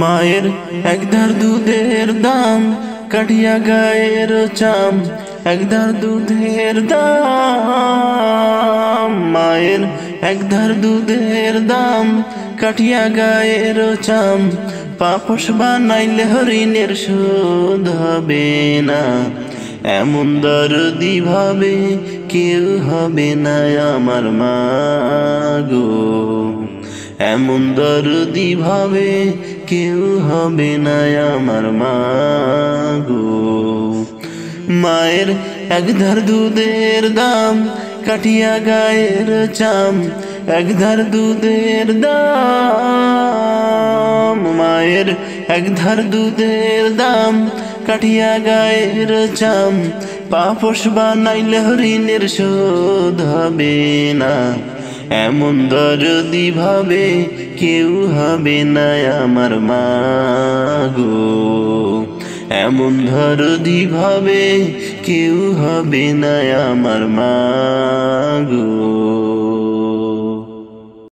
মায়ের একধার দুধের দাম, কাটিয়া গায়ের চাম একধার দুধের দাম, মায়ের একধার দুধের দাম, কাটিয়া গায়ের চাম পাপস বানাইলে হরিণের শোধ হবে না, এমন দরদি ভাবে কেউ হবে না আমার মা গো। এমন দরদি ভাবে কেউ হবে না আমার মা গো। মায়ের একধার দুধের দাম, কাটিয়া গায়ের চাম একধার দুধের দাম। মায়ের একধার দুধের দাম, কাটিয়া গায়ের চাম পাপস বানাইলে হরিণের শোধ হবে না। এমন দরদি ভাবে কেউ হবে না আমার মা গো। এমন দরদি ভাবে কেউ হবে না আমার মা গো।